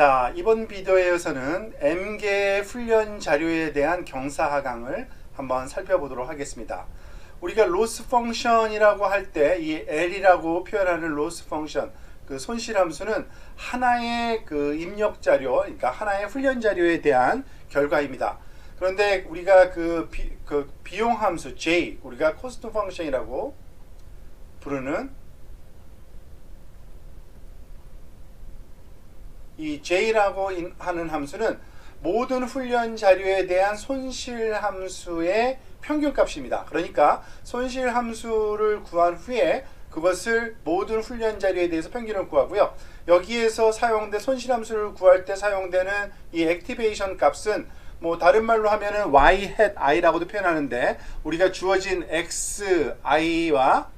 자, 이번 비디오에서는 M개 훈련 자료에 대한 경사 하강을 한번 살펴보도록 하겠습니다. 우리가 loss function이라고 할 때 이 L이라고 표현하는 loss function 그 손실 함수는 하나의 그 입력 자료, 그러니까 하나의 훈련 자료에 대한 결과입니다. 그런데 우리가 그, 비, 그 비용 함수 J, 우리가 cost function이라고 부르는 이 J라고 하는 함수는 모든 훈련 자료에 대한 손실 함수의 평균값입니다. 그러니까 손실 함수를 구한 후에 그것을 모든 훈련 자료에 대해서 평균을 구하고요. 여기에서 사용된 손실 함수를 구할 때 사용되는 이 액티베이션 값은 뭐 다른 말로 하면은 y hat i라고도 표현하는데 우리가 주어진 x i와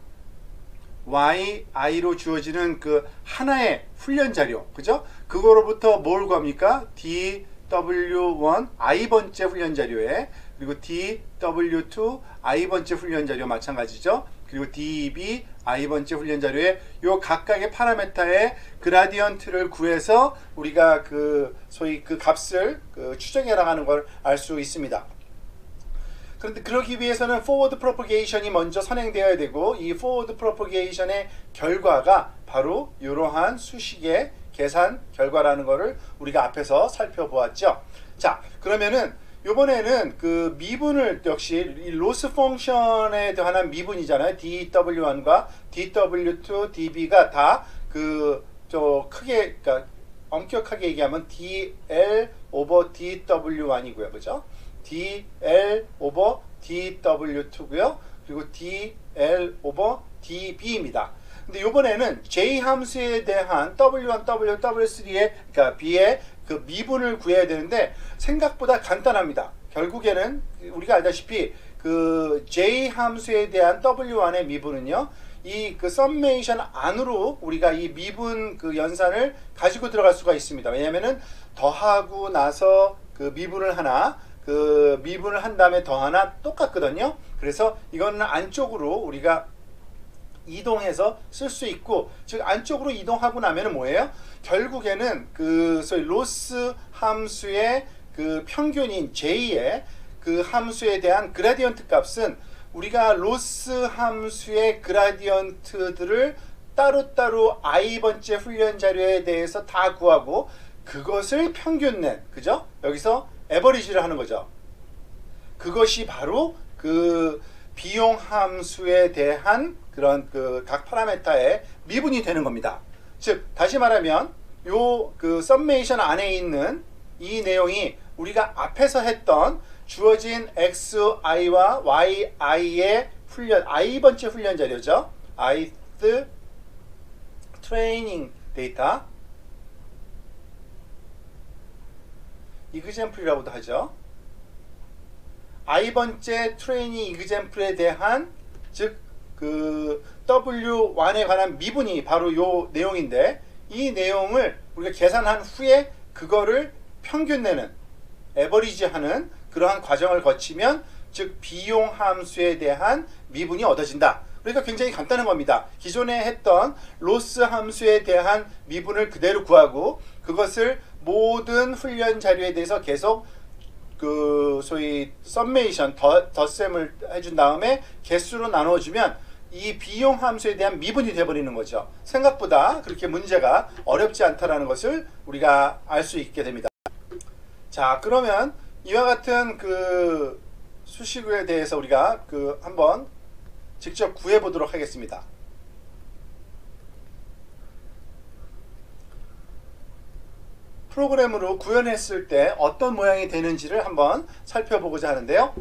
y i로 주어지는 그 하나의 훈련 자료 그죠? 그거로부터 뭘 구합니까? d w1 i 번째 훈련 자료에 그리고 d w2 i 번째 훈련 자료 마찬가지죠. 그리고 db i 번째 훈련 자료에 요 각각의 파라메타의 그라디언트를 구해서 우리가 그 소위 그 값을 그 추정해 나가는 걸 알 수 있습니다. 그런데 그러기 위해서는 forward propagation이 먼저 선행되어야 되고 이 forward propagation의 결과가 바로 이러한 수식의 계산 결과라는 것을 우리가 앞에서 살펴보았죠. 자, 그러면은 이번에는 그 미분을 역시 이 로스 펑션에 관한 미분이잖아요. dw1과 dw2, db가 다 그 저 크게 그러니까 엄격하게 얘기하면 dl 오버 dw1이고요. 그죠? Dl 오버 dw2고요. 그리고 dl 오버 db입니다. 근데 이번에는 j 함수에 대한 w1, w, w3의 그러니까 b의 그 미분을 구해야 되는데 생각보다 간단합니다. 결국에는 우리가 알다시피 그 j 함수에 대한 w1의 미분은요. 이 그 썸메이션 안으로 우리가 이 미분 그 연산을 가지고 들어갈 수가 있습니다. 왜냐면은 더하고 나서 그 미분을 하나 그 미분을 한 다음에 더하나 똑같거든요. 그래서 이거는 안쪽으로 우리가 이동해서 쓸 수 있고 즉 안쪽으로 이동하고 나면은 뭐예요? 결국에는 그 소위 로스 함수의 그 평균인 j의 그 함수에 대한 그라디언트 값은 우리가 로스 함수의 그라디언트들을 따로따로 i 번째 훈련 자료에 대해서 다 구하고 그것을 평균 낸 그죠? 여기서 에버리지를 하는 거죠. 그것이 바로 그 비용 함수에 대한 그런 그 각 파라메타의 미분이 되는 겁니다. 즉 다시 말하면 요 그 썸메이션 안에 있는 이 내용이 우리가 앞에서 했던 주어진 xi와 yi의 훈련 i 번째 훈련 자료죠. ith 트레이닝 데이터 이그젠플이라고도 하죠. i 번째 training example에 대한 즉 그 W1에 관한 미분이 바로 요 내용인데 이 내용을 우리가 계산한 후에 그거를 평균 내는 에버리지 하는 그러한 과정을 거치면 즉 비용 함수에 대한 미분이 얻어진다. 그러니까 굉장히 간단한 겁니다. 기존에 했던 로스 함수에 대한 미분을 그대로 구하고 그것을 모든 훈련 자료에 대해서 계속 그 소위 썸메이션 더, 덧셈을 해준 다음에 개수로 나눠주면 이 비용 함수에 대한 미분이 돼버리는 거죠. 생각보다 그렇게 문제가 어렵지 않다라는 것을 우리가 알 수 있게 됩니다. 자, 그러면 이와 같은 그 수식에 대해서 우리가 그 한번 직접 구해 보도록 하겠습니다. 프로그램으로 구현했을 때 어떤 모양이 되는지를 한번 살펴보고자 하는데요.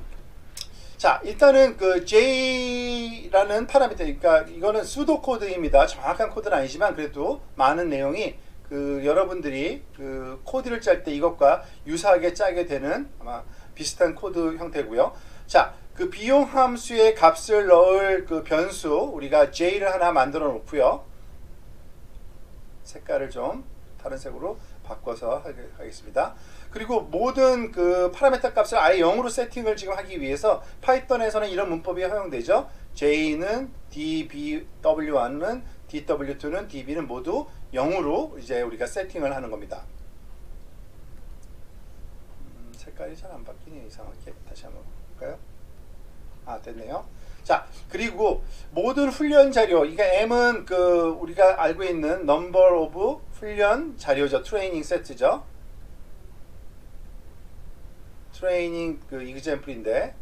자, 일단은 그 J라는 파라미터, 그러니까 이거는 수도 코드입니다. 정확한 코드는 아니지만 그래도 많은 내용이 그 여러분들이 그 코드를 짤 때 이것과 유사하게 짜게 되는 아마 비슷한 코드 형태고요. 자, 그 비용 함수의 값을 넣을 그 변수 우리가 J를 하나 만들어 놓고요. 색깔을 좀 다른 색으로 바꿔서 하겠습니다. 그리고 모든 그 parameter 값을 아예 0으로 세팅을 지금 하기 위해서 파이썬에서는 이런 문법이 허용되죠. J는 DW1은 DW2는 DB는 모두 0으로 이제 우리가 세팅을 하는 겁니다. 색깔이 잘 안 바뀌네 이상하게 다시 한번 볼까요? 아 됐네요. 자 그리고 모든 훈련 자료 그러니까 M은 그 우리가 알고 있는 number of 훈련 자료죠. 트레이닝 세트죠. 트레이닝 그 이그젠플인데.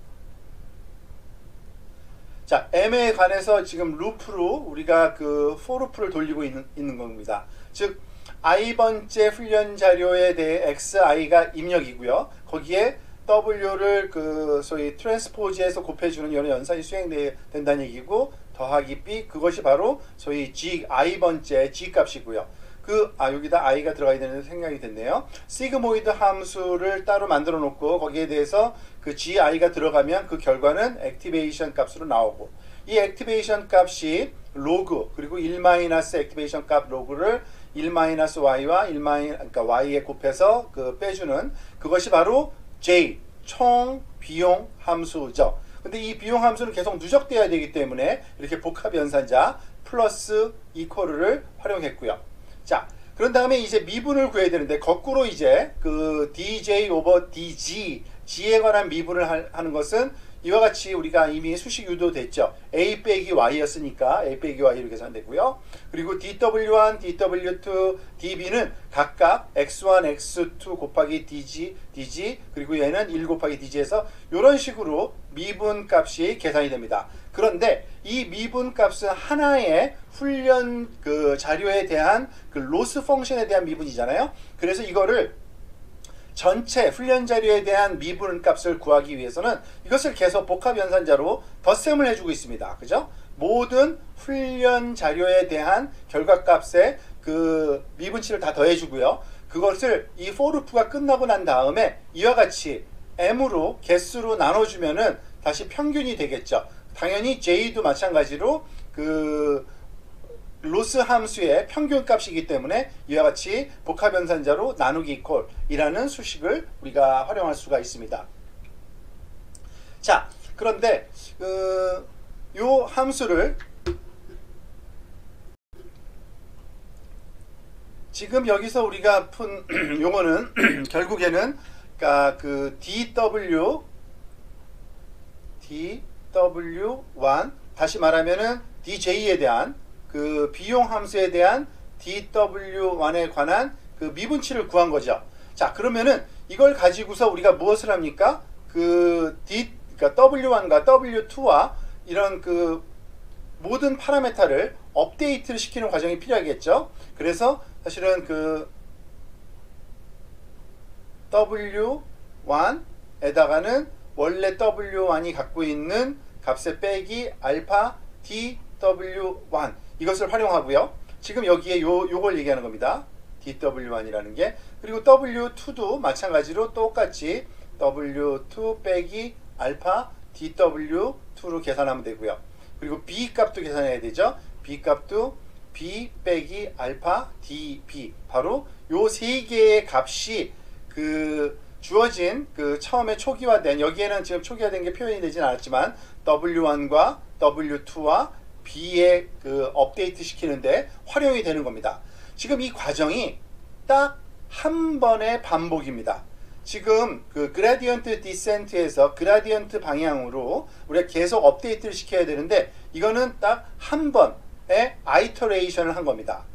자 M에 관해서 지금 루프로 우리가 그 for loop를 돌리고 있는, 있는 겁니다. 즉 i번째 훈련 자료에 대해 xi가 입력이고요. 거기에 w를 그 소위 transpose해서 곱해주는 여러 연산이 수행된다는 얘기고 더하기 b 그것이 바로 소위 z i번째 z 값이고요. 그 아 여기다 i가 들어가야 되는 생각이 됐네요. sigmoid 함수를 따로 만들어 놓고 거기에 대해서 그 zi가 들어가면 그 결과는 activation 값으로 나오고 이 activation 값이 로그 그리고 1 마이너스 activation 값 로그를 1 마이너스 y와 1 마이 그러니까 y에 곱해서 그 빼주는 그것이 바로 J 총 비용 함수죠. 근데 이 비용 함수는 계속 누적돼야 되기 때문에 이렇게 복합 연산자 plus equal을 활용했고요. 자, 그런 다음에 이제 미분을 구해야 되는데 거꾸로 이제 그 dj over dz z에 관한 미분을 하, 하는 것은 이와 같이 우리가 이미 수식 유도됐죠. a 빼기 y였으니까 a 빼기 y로 계산되고요. 그리고 dw1, dw2, db는 각각 x1, x2 곱하기 dg, dg 그리고 얘는 1 곱하기 dg에서 이런 식으로 미분 값이 계산이 됩니다. 그런데 이 미분 값은 하나의 훈련 그 자료에 대한 그 로스 펑션에 대한 미분이잖아요. 그래서 이거를 전체 훈련 자료에 대한 미분 값을 구하기 위해서는 이것을 계속 복합 연산자로 덧셈을 해주고 있습니다. 그죠? 모든 훈련 자료에 대한 결과값에 그 미분치를 다 더해주고요. 그것을 이 포루프가 끝나고 난 다음에 이와 같이 m으로 개수로 나눠주면은 다시 평균이 되겠죠. 당연히 j도 마찬가지로 그 로스 함수의 평균값이기 때문에 이와 같이 복합연산자로 나누기 이퀄이라는 수식을 우리가 활용할 수가 있습니다. 자, 그런데 그, 요 함수를 지금 여기서 우리가 푼 용어는 결국에는 그러니까 그 DW DW1 다시 말하면은 DJ에 대한 그 비용 함수에 대한 DW1에 관한 그 미분치를 구한 거죠. 자, 그러면은 이걸 가지고서 우리가 무엇을 합니까? 그 D 그러니까 W1과 W2와 이런 그 모든 파라메타를 업데이트를 시키는 과정이 필요하겠죠. 그래서 사실은 그 W1에다가는 원래 W1이 갖고 있는 값의 빼기 알파 DW1 이것을 활용하고요. 지금 여기에 요, 요걸 얘기하는 겁니다. DW1이라는 게. 그리고 W2도 마찬가지로 똑같이 W2 빼기 알파 DW2로 계산하면 되고요. 그리고 B 값도 계산해야 되죠. B 값도 B 빼기 알파 DB. 바로 요 세 개의 값이 그 주어진 그 처음에 초기화된 여기에는 지금 초기화된 게 표현이 되진 않았지만 W1과 W2와 B에 그 업데이트 시키는데 활용이 되는 겁니다. 지금 이 과정이 딱 한 번의 반복입니다. 지금 그 gradient descent에서 gradient 방향으로 우리가 계속 업데이트를 시켜야 되는데 이거는 딱 한 번의 iteration을 한 겁니다.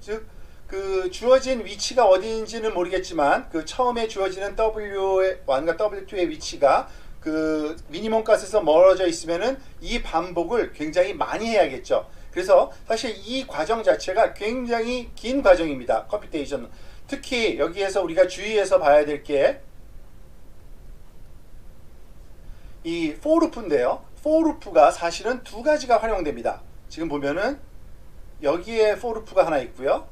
즉 그 주어진 위치가 어디인지는 모르겠지만 그 처음에 주어지는 W1과 W2의 위치가 그 minimum 값에서 멀어져 있으면은 이 반복을 굉장히 많이 해야겠죠. 그래서 사실 이 과정 자체가 굉장히 긴 과정입니다. computation. 특히 여기에서 우리가 주의해서 봐야 될 게 이 for loop인데요. for loop가 사실은 두 가지가 활용됩니다. 지금 보면은 여기에 for loop가 하나 있고요.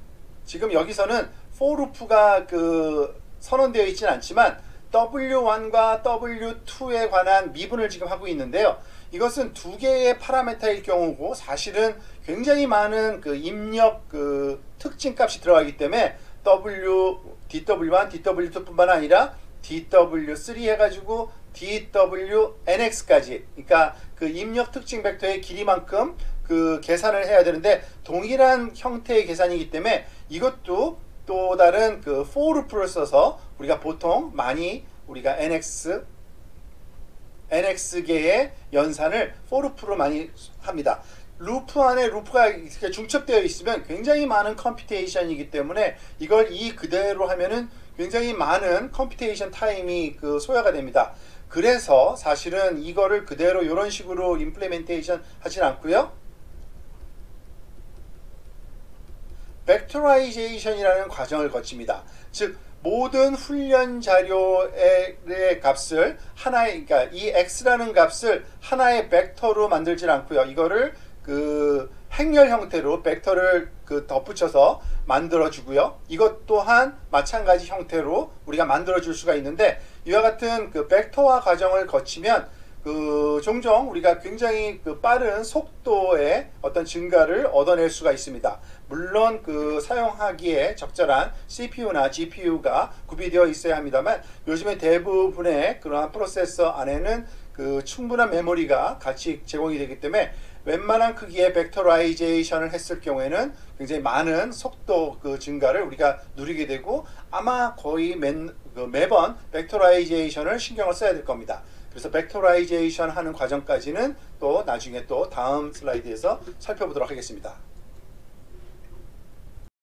지금 여기서는 for loop가 그 선언되어 있지는 않지만 W1과 W2에 관한 미분을 지금 하고 있는데요. 이것은 두 개의 파라메타일 경우고 사실은 굉장히 많은 그 입력 그 특징 값이 들어가기 때문에 W, DW1, DW2뿐만 아니라 DW3 해가지고 DWNX까지 그러니까 그 입력 특징 벡터의 길이만큼 그 계산을 해야 되는데 동일한 형태의 계산이기 때문에 이것도 또 다른 그 for loop를 써서 우리가 보통 많이 우리가 nx nx개의 연산을 for loop로 많이 합니다. 루프 안에 루프가 이렇게 중첩되어 있으면 굉장히 많은 computation이기 때문에 이걸 이 그대로 하면은 굉장히 많은 computation time이 그 소요가 됩니다. 그래서 사실은 이거를 그대로 이런 식으로 implementation 하진 않고요. 벡터라이제이션이라는 과정을 거칩니다. 즉 모든 훈련 자료의 값을 하나의 그러니까 이 x라는 값을 하나의 벡터로 만들질 않고요. 이거를 그 행렬 형태로 벡터를 그 덧붙여서 만들어 주고요. 이것 또한 마찬가지 형태로 우리가 만들어 줄 수가 있는데 이와 같은 그 벡터화 과정을 거치면 그 종종 우리가 굉장히 그 빠른 속도의 어떤 증가를 얻어낼 수가 있습니다. 물론 그 사용하기에 적절한 CPU나 GPU가 구비되어 있어야 합니다만 요즘에 대부분의 그러한 프로세서 안에는 그 충분한 메모리가 같이 제공이 되기 때문에 웬만한 크기의 vectorization을 했을 경우에는 굉장히 많은 속도 그 증가를 우리가 누리게 되고 아마 거의 매, 그 매번 vectorization을 신경을 써야 될 겁니다. 그래서 vectorization 하는 과정까지는 또 나중에 또 다음 슬라이드에서 살펴보도록 하겠습니다.